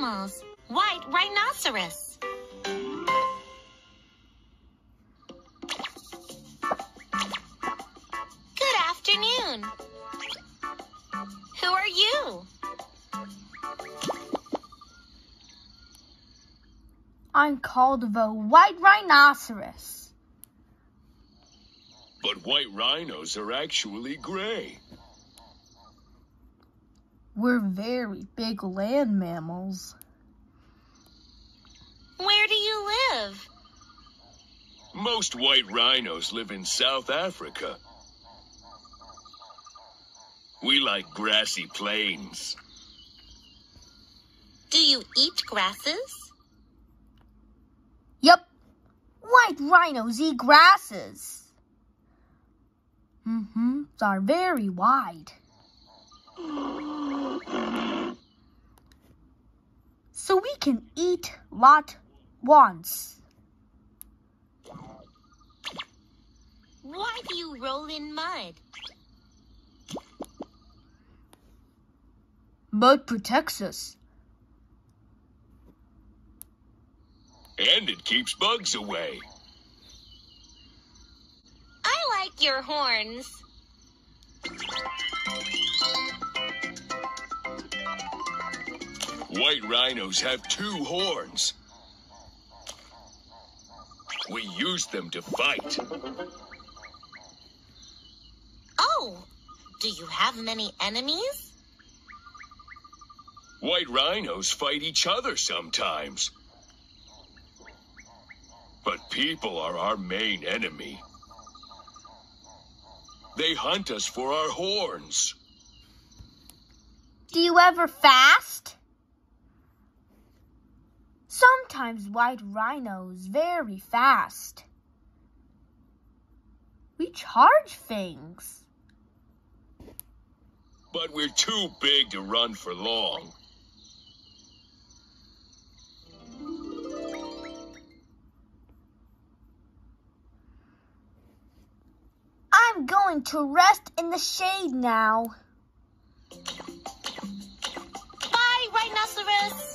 animals. White rhinoceros. Good afternoon. Who are you? I'm called the white rhinoceros. But white rhinos are actually gray. We're very big land mammals. Where do you live? Most white rhinos live in South Africa. We like grassy plains. Do you eat grasses? Yep. White rhinos eat grasses. Mm-hmm. Are very wide. We can eat lot once. Why do you roll in mud? Mud protects us. And it keeps bugs away. I like your horns. White rhinos have two horns. We use them to fight. Oh, do you have many enemies? White rhinos fight each other sometimes. But people are our main enemy. They hunt us for our horns. Do you ever fast? sometimes white rhinos very fast. We charge things. But we're too big to run for long. I'm going to rest in the shade now. Bye, rhinoceros!